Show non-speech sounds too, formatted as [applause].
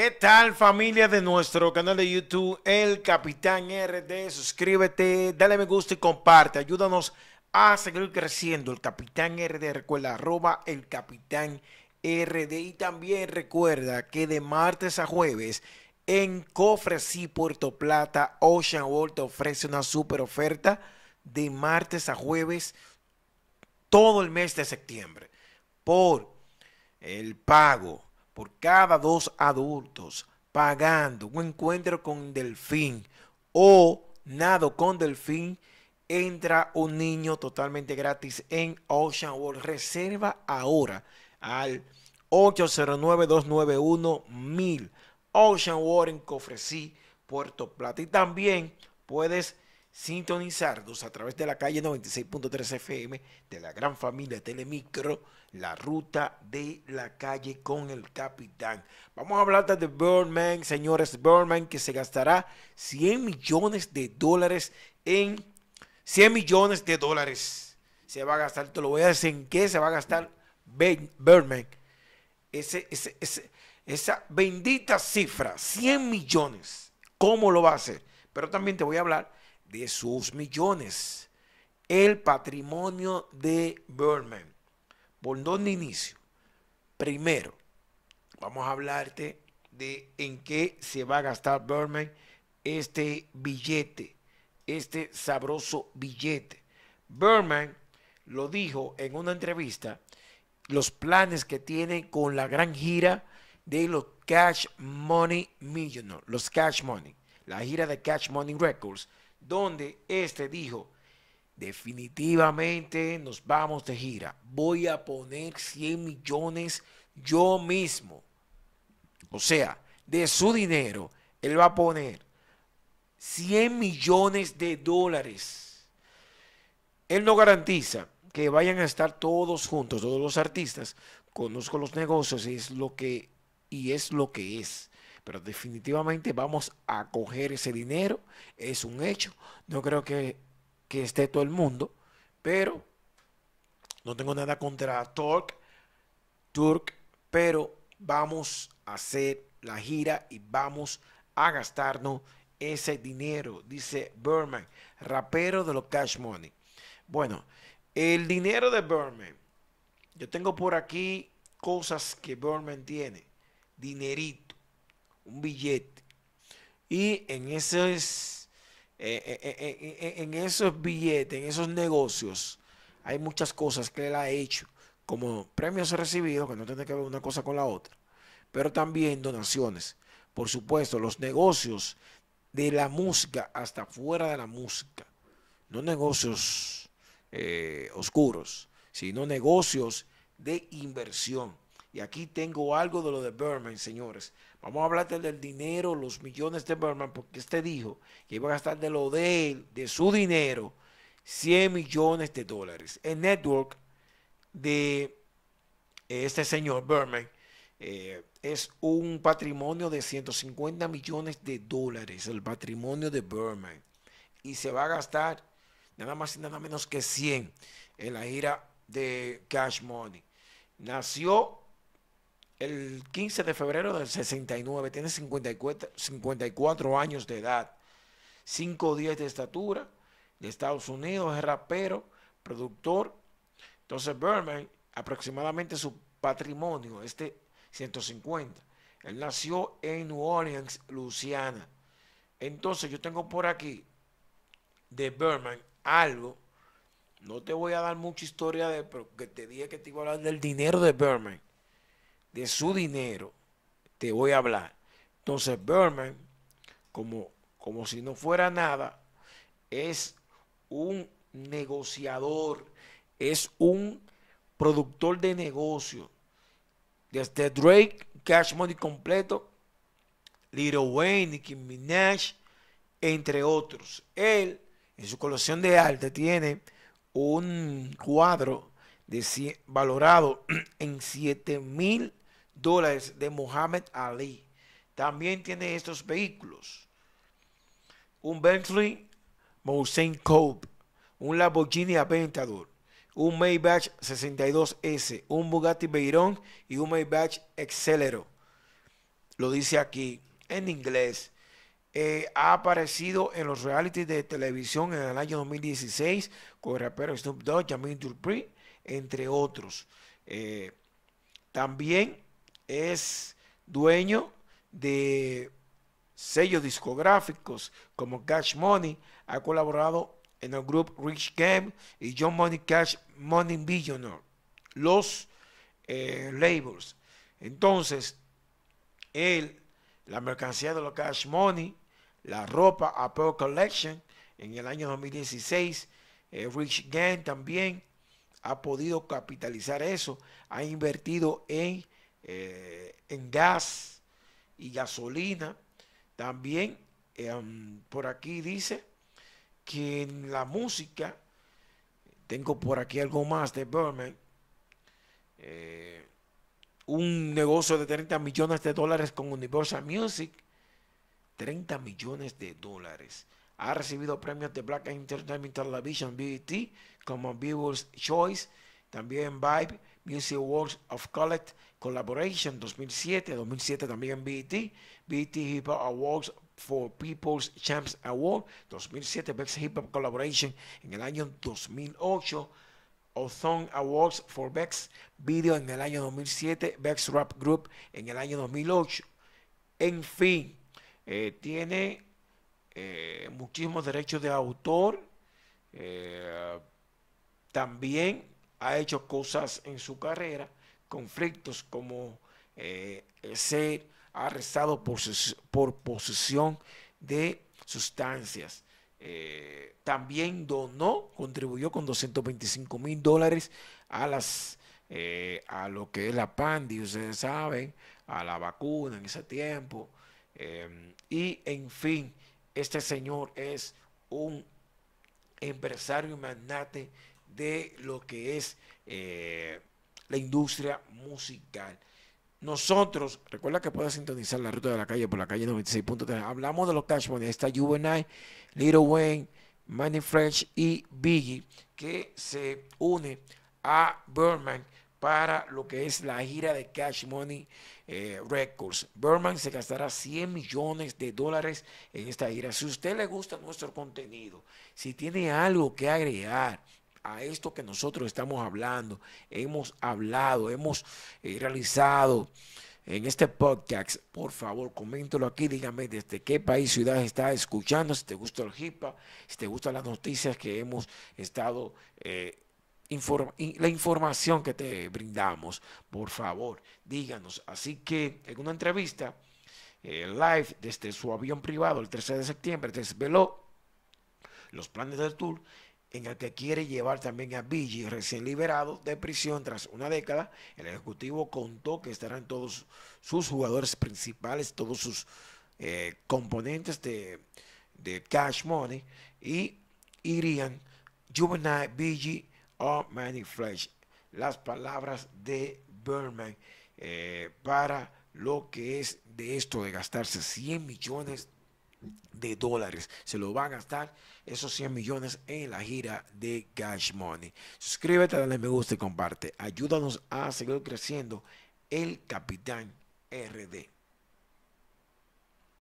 ¿Qué tal familia de nuestro canal de YouTube, El Capitán RD? Suscríbete, dale me gusta y comparte. Ayúdanos a seguir creciendo. El Capitán RD, recuerda, arroba el Capitán RD. Y también recuerda que de martes a jueves en Cofresí, Puerto Plata, Ocean World te ofrece una super oferta de martes a jueves todo el mes de septiembre por el pago por cada dos adultos pagando un encuentro con delfín o nado con delfín, entra un niño totalmente gratis en Ocean World. Reserva ahora al 809-291-1000 Ocean World en Cofresí, Puerto Plata. Y también puedes sintonizarnos a través de la calle 96.3 FM de la gran familia Telemicro, la ruta de la calle con el capitán. Vamos a hablar de Birdman, señores, Birdman que se gastará 100 millones de dólares en 100 millones de dólares. Se va a gastar, te lo voy a decir en qué se va a gastar Birdman. Ese, ese, ese, esa bendita cifra, 100 millones. ¿Cómo lo va a hacer? Pero también te voy a hablar de sus millones. El patrimonio de Berman. ¿Por dónde inicio? Primero, vamos a hablarte de en qué se va a gastar Berman este billete, este sabroso billete. Berman lo dijo en una entrevista, los planes que tiene con la gran gira de los Cash Money Millionaires, los Cash Money, la gira de Cash Money Records, donde este dijo, definitivamente nos vamos de gira, voy a poner 100 millones yo mismo. O sea, de su dinero, él va a poner 100 millones de dólares. Él no garantiza que vayan a estar todos juntos, todos los artistas. Conozco los negocios y es lo que, y es, lo que es pero definitivamente vamos a coger ese dinero, es un hecho. No creo que, esté todo el mundo, pero no tengo nada contra Turk, Turk, pero vamos a hacer la gira y vamos a gastarnos ese dinero, dice Berman, rapero de los Cash Money. Bueno, el dinero de Berman, yo tengo por aquí cosas que Berman tiene, dinerito un billete. Y en esos, eh, eh, eh, en esos billetes, en esos negocios, hay muchas cosas que él ha hecho, como premios recibidos, que no tiene que ver una cosa con la otra, pero también donaciones. Por supuesto, los negocios de la música hasta fuera de la música, no negocios oscuros, sino negocios de inversión. Y aquí tengo algo de lo de Berman, señores. Vamos a hablar del dinero, los millones de Berman, porque este dijo que iba a gastar de lo de él, de su dinero, 100 millones de dólares. El network de este señor Berman eh, es un patrimonio de 150 millones de dólares, el patrimonio de Berman. Y se va a gastar nada más y nada menos que 100 en la gira de Cash Money. Nació el 15 de febrero del 69, tiene 54, 54 años de edad, 5 días de estatura, de Estados Unidos, es rapero, productor. Entonces Berman, aproximadamente su patrimonio, este 150. Él nació en New Orleans, Luisiana. Entonces yo tengo por aquí de Berman algo. No te voy a dar mucha historia de, pero que te dije que te iba a hablar del dinero de Berman de su dinero, te voy a hablar. Entonces Berman, como, como si no fuera nada, es un negociador, es un productor de negocio. Desde Drake, Cash Money completo, Little Wayne, Nicki Minaj, entre otros. Él, en su colección de arte, tiene un cuadro de, valorado [clears throat] en 7 mil dólares de Muhammad Ali. También tiene estos vehículos. Un Bentley Moussain Coupe, un Lamborghini Aventador, un Maybach 62S, un Bugatti Veyron y un Maybach Excelero. lo dice aquí en inglés. Eh, ha aparecido en los realities de televisión en el año 2016 con el rapero Snoop Dogg, Jamin Dupri, entre otros. Eh, también es dueño de sellos discográficos como Cash Money. Ha colaborado en el grupo Rich Game y John Money Cash Money Billionaire. Los eh, labels. Entonces, él, la mercancía de los Cash Money, la ropa Apple Collection en el año 2016, eh, Rich Gang también ha podido capitalizar eso, ha invertido en, eh, en gas y gasolina. También em, por aquí dice que en la música, tengo por aquí algo más de Berman, eh, un negocio de 30 millones de dólares con Universal Music, 30 millones de dólares. Ha recibido premios de Black Entertainment Television, BET, como Viewers Choice, también Vibe, Music Awards of Collect Collaboration 2007, 2007 también BET, BET Hip Hop Awards for People's Champs Award 2007, Best Hip Hop Collaboration en el año 2008, Ozone Awards for Bex Video en el año 2007, Bex Rap Group en el año 2008. En fin, eh, tiene eh, muchísimos derechos de autor. Eh, también ha hecho cosas en su carrera, conflictos como ser arrestado por, por posesión de sustancias. Eh, también donó, contribuyó con 225 mil dólares a las eh, a lo que es la PANDI, ustedes saben, a la vacuna en ese tiempo. Em, y en fin, este señor es un empresario y magnate de lo que es eh, la industria musical. Nosotros, recuerda que puedes sintonizar la ruta de la calle por la calle 96.3. Hablamos de los Cash Money. Está Juvenile, Little Wayne, Manny Fresh y Biggie, que se une a Berman para lo que es la gira de Cash Money eh, Records. Berman se gastará 100 millones de dólares en esta gira. Si usted le gusta nuestro contenido, si tiene algo que agregar, a esto que nosotros estamos hablando, hemos hablado, hemos eh, realizado en este podcast, por favor, coméntelo aquí, dígame desde qué país, ciudad está escuchando, si te gusta el hip hop, si te gustan las noticias que hemos estado, eh, la información que te brindamos, por favor, díganos. Así que en una entrevista, eh, live desde su avión privado el 13 de septiembre, desveló los planes del tour en el que quiere llevar también a Billy, recién liberado de prisión tras una década. El Ejecutivo contó que estarán todos sus jugadores principales, todos sus eh, componentes de, Cash Money y irían Juvenile, BG o Manny Flesh. Las palabras de Berman eh, para lo que es de esto de gastarse 100 millones de dólares. Se lo va a gastar esos 100 millones en la gira de Cash Money. Suscríbete, dale me gusta y comparte. Ayúdanos a seguir creciendo el Capitán RD.